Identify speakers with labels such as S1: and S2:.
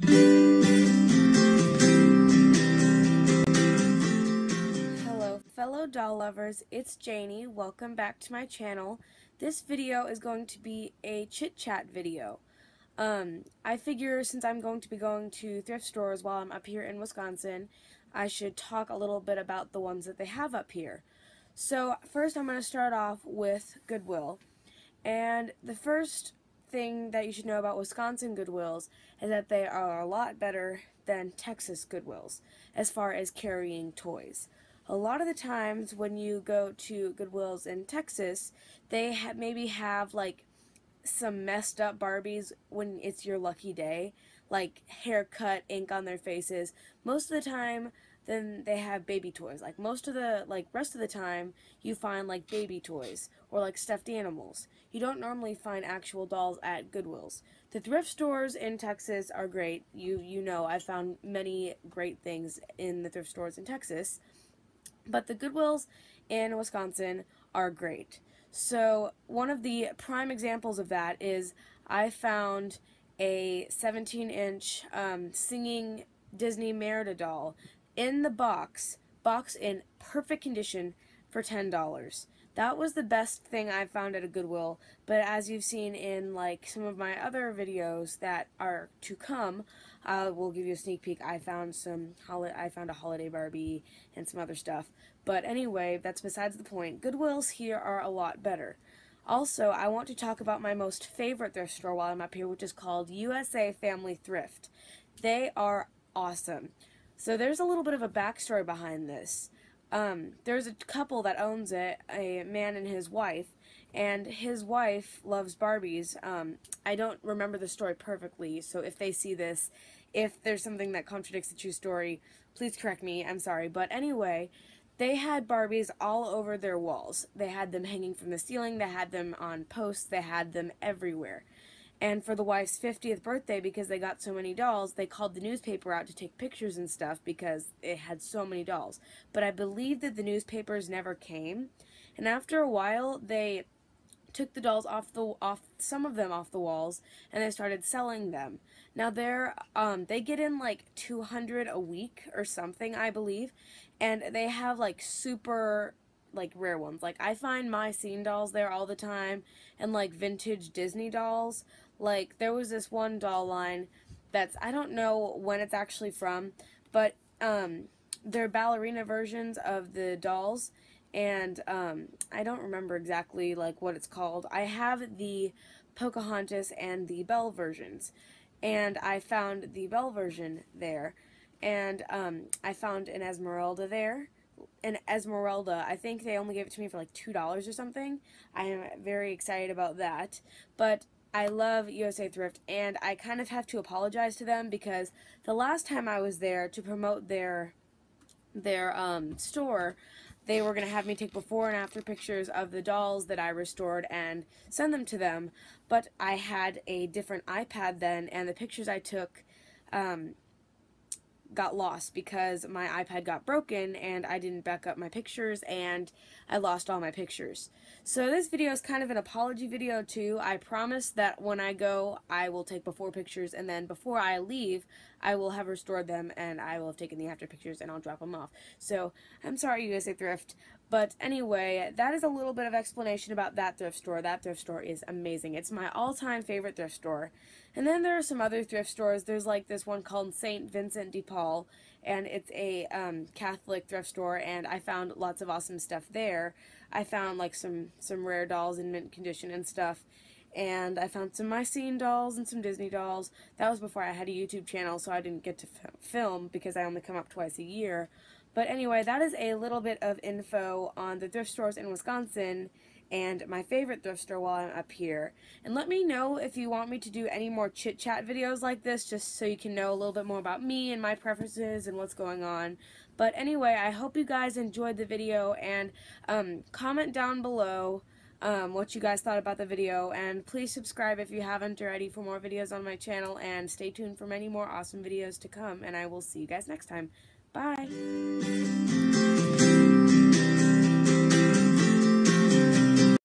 S1: Hello fellow doll lovers, it's Janie. Welcome back to my channel. This video is going to be a chit chat video. Um, I figure since I'm going to be going to thrift stores while I'm up here in Wisconsin, I should talk a little bit about the ones that they have up here. So first I'm going to start off with Goodwill. And the first thing that you should know about Wisconsin Goodwills is that they are a lot better than Texas Goodwills as far as carrying toys. A lot of the times when you go to Goodwills in Texas, they ha maybe have like some messed up Barbies when it's your lucky day, like haircut, ink on their faces. Most of the time, then they have baby toys. Like most of the like rest of the time, you find like baby toys or like stuffed animals. You don't normally find actual dolls at Goodwills. The thrift stores in Texas are great. You you know, I've found many great things in the thrift stores in Texas. But the Goodwills in Wisconsin are great. So, one of the prime examples of that is I found a 17 inch um, singing Disney Merida doll in the box, box in perfect condition for $10. That was the best thing I found at a Goodwill, but as you've seen in like some of my other videos that are to come, I uh, will give you a sneak peek. I found some I found a holiday Barbie and some other stuff. But anyway, that's besides the point. Goodwills here are a lot better. Also, I want to talk about my most favorite thrift store while I'm up here, which is called USA Family Thrift. They are awesome. So there's a little bit of a backstory behind this. Um, there's a couple that owns it, a man and his wife, and his wife loves Barbies. Um, I don't remember the story perfectly, so if they see this, if there's something that contradicts the true story, please correct me. I'm sorry. But anyway, they had Barbies all over their walls. They had them hanging from the ceiling, they had them on posts, they had them everywhere. And for the wife's 50th birthday, because they got so many dolls, they called the newspaper out to take pictures and stuff because it had so many dolls. But I believe that the newspapers never came. And after a while, they took the dolls off the off some of them off the walls and they started selling them. Now they're um they get in like 200 a week or something I believe and they have like super like rare ones. Like I find my scene dolls there all the time and like vintage Disney dolls. Like there was this one doll line that's I don't know when it's actually from, but um they're ballerina versions of the dolls and um, I don't remember exactly like what it's called. I have the Pocahontas and the Belle versions, and I found the Belle version there, and um, I found an Esmeralda there. An Esmeralda, I think they only gave it to me for like two dollars or something. I am very excited about that, but I love USA Thrift, and I kind of have to apologize to them because the last time I was there to promote their their um, store, they were going to have me take before and after pictures of the dolls that I restored and send them to them, but I had a different iPad then, and the pictures I took um, got lost because my iPad got broken and I didn't back up my pictures and I lost all my pictures. So this video is kind of an apology video too. I promise that when I go I will take before pictures and then before I leave I will have restored them and I will have taken the after pictures and I'll drop them off. So I'm sorry USA Thrift but anyway, that is a little bit of explanation about that thrift store. That thrift store is amazing. It's my all-time favorite thrift store. And then there are some other thrift stores. There's like this one called St. Vincent de Paul, and it's a um, Catholic thrift store, and I found lots of awesome stuff there. I found like some, some rare dolls in mint condition and stuff. And I found some My Scene dolls and some Disney dolls. That was before I had a YouTube channel, so I didn't get to film because I only come up twice a year. But anyway, that is a little bit of info on the thrift stores in Wisconsin and my favorite thrift store while I'm up here. And let me know if you want me to do any more chit chat videos like this just so you can know a little bit more about me and my preferences and what's going on. But anyway, I hope you guys enjoyed the video and um, comment down below um, what you guys thought about the video and please subscribe if you haven't already for more videos on my channel and stay tuned for many more awesome videos to come and I will see you guys next time. Bye.